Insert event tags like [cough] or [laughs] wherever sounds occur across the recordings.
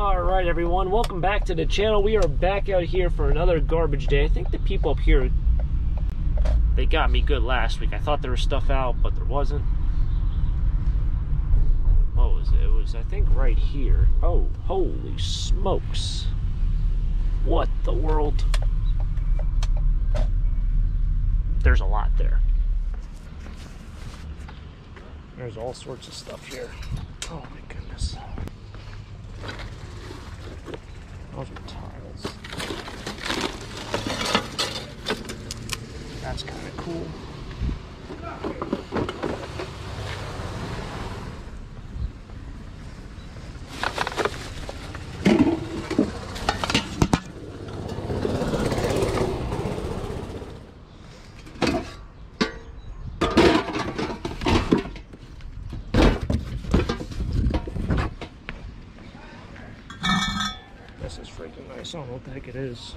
Alright everyone, welcome back to the channel. We are back out here for another garbage day. I think the people up here, they got me good last week. I thought there was stuff out, but there wasn't. What was it? It was, I think, right here. Oh, holy smokes. What the world? There's a lot there. There's all sorts of stuff here. Oh my goodness. Those are tiles. That's kind of cool. This is freaking nice. I don't know what the heck it is.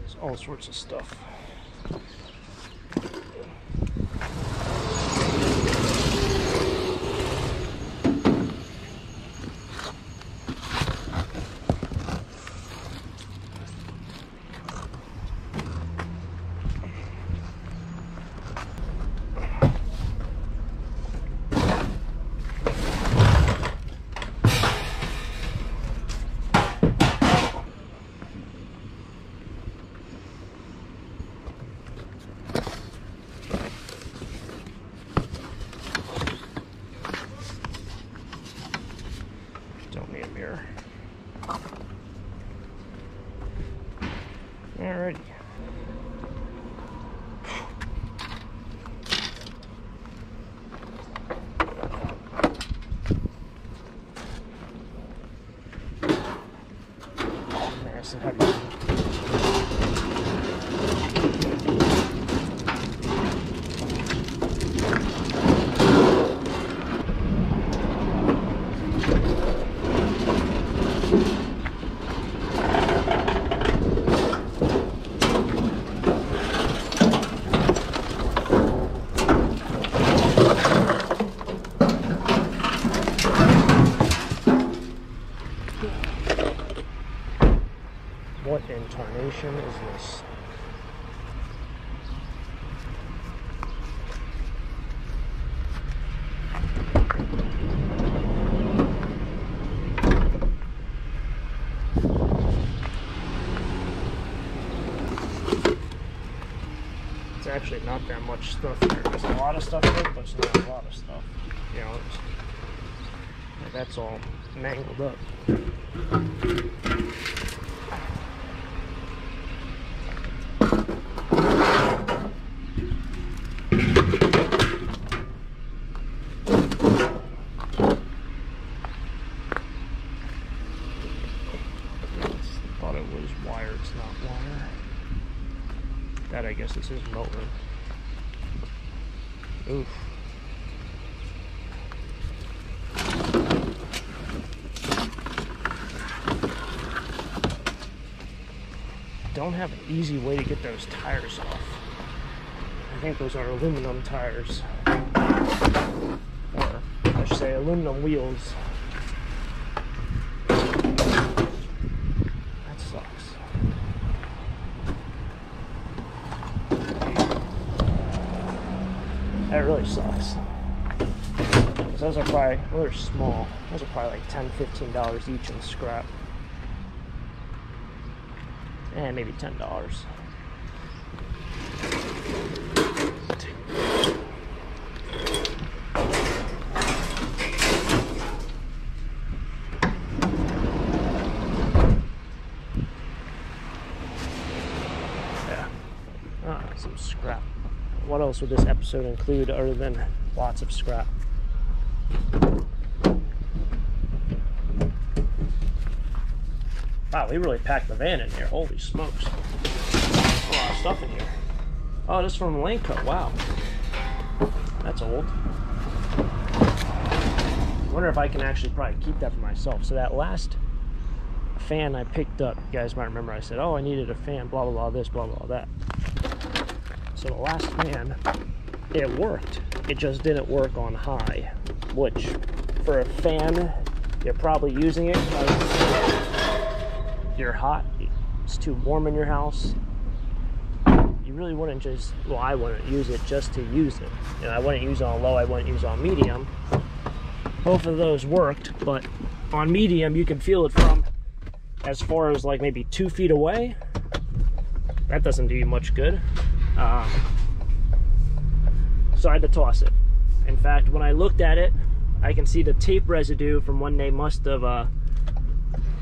There's all sorts of stuff. Don't need a mirror. Alrighty. Nice and heavy. What in is this? It's actually not that much stuff here. There's a lot of stuff here, but it's not a lot of stuff. You know, that's all mangled up. Thought it was wire, it's not wire. That I guess this is motor. Oof. Don't have an easy way to get those tires off. I think those are aluminum tires. Or, I should say, aluminum wheels. That sucks. That really sucks. Those are probably, well, they're small. Those are probably like $10, $15 each in scrap. And maybe $10. Yeah. Ah, some scrap. What else would this episode include other than lots of scrap? Wow, we really packed the van in here. Holy smokes. A lot of stuff in here. Oh, this is from Lanco. Wow. That's old. I wonder if I can actually probably keep that for myself. So that last fan I picked up, you guys might remember I said, oh, I needed a fan, blah, blah, blah, this, blah, blah, that. So the last fan, it worked. It just didn't work on high, which for a fan, you're probably using it because you're hot. It's too warm in your house. You really wouldn't just, well, I wouldn't use it just to use it. You know, I wouldn't use on low, I wouldn't use on medium. Both of those worked, but on medium, you can feel it from as far as like maybe two feet away. That doesn't do you much good. Um, so I had to toss it. In fact, when I looked at it, I can see the tape residue from when they must have uh,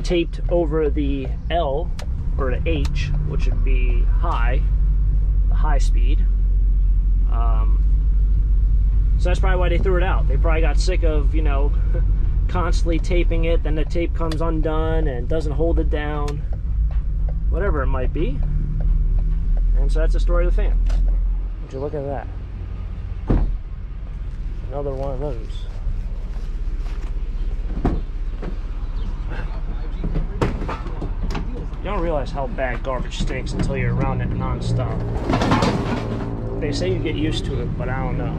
taped over the L or the H, which would be high, the high speed. Um, so that's probably why they threw it out. They probably got sick of, you know, [laughs] constantly taping it, then the tape comes undone and doesn't hold it down. Whatever it might be. And so that's the story of the fan. Would you look at that? Another one of those. You don't realize how bad garbage stinks until you're around it non-stop. They say you get used to it, but I don't know.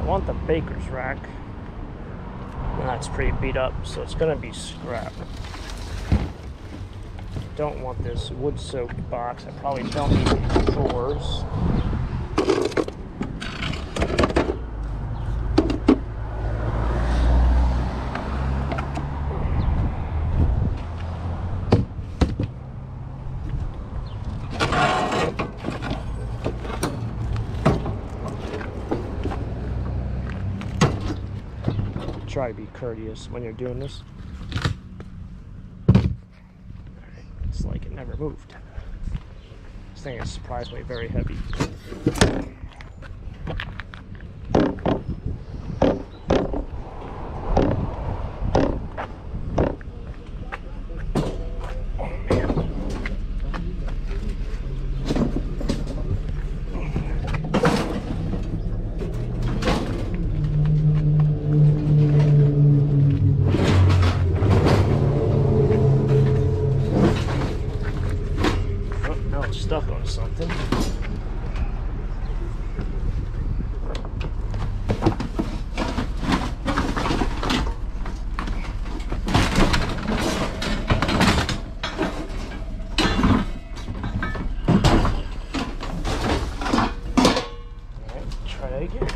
I want the baker's rack. And that's pretty beat up, so it's gonna be scrap. Don't want this wood-soaked box. I probably don't need drawers. Try to be courteous when you're doing this. It's like it never moved. This thing is surprisingly very heavy. Oh, now it's stuck on something. Alright, try that again.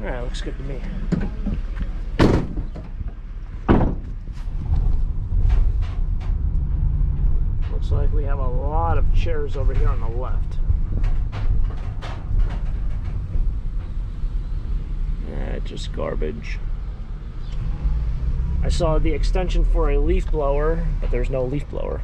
Alright, looks good to me. Looks like we have a lot of chairs over here on the left. Yeah, just garbage. I saw the extension for a leaf blower, but there's no leaf blower.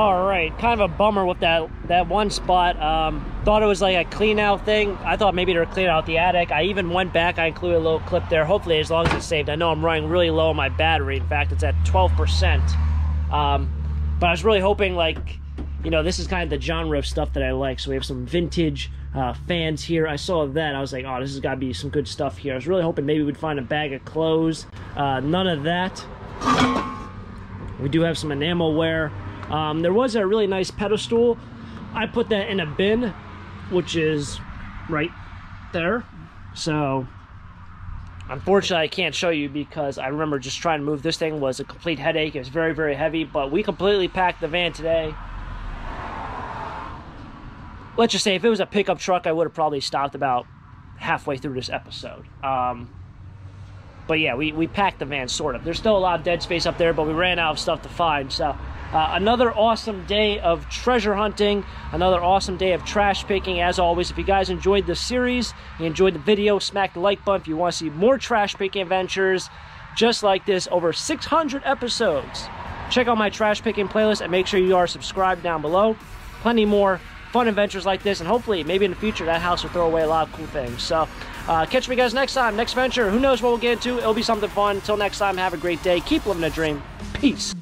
All right, kind of a bummer with that that one spot. Um, thought it was like a clean out thing. I thought maybe they were cleaning out the attic. I even went back. I included a little clip there. Hopefully, as long as it's saved. I know I'm running really low on my battery. In fact, it's at 12%. Um, but I was really hoping, like, you know, this is kind of the genre of stuff that I like. So we have some vintage uh, fans here. I saw that. I was like, oh, this has got to be some good stuff here. I was really hoping maybe we'd find a bag of clothes. Uh, none of that. We do have some enamel ware. Um, there was a really nice pedestal. I put that in a bin, which is right there. So, unfortunately, I can't show you because I remember just trying to move this thing was a complete headache. It was very, very heavy, but we completely packed the van today. Let's just say if it was a pickup truck, I would have probably stopped about halfway through this episode. Um, but yeah, we, we packed the van, sort of. There's still a lot of dead space up there, but we ran out of stuff to find. So uh, another awesome day of treasure hunting, another awesome day of trash picking. As always, if you guys enjoyed the series, you enjoyed the video, smack the like button. If you want to see more trash picking adventures just like this, over 600 episodes. Check out my trash picking playlist and make sure you are subscribed down below. Plenty more fun adventures like this, and hopefully, maybe in the future, that house will throw away a lot of cool things. So, uh, catch me guys next time, next venture. Who knows what we'll get into? It'll be something fun. Until next time, have a great day. Keep living a dream. Peace.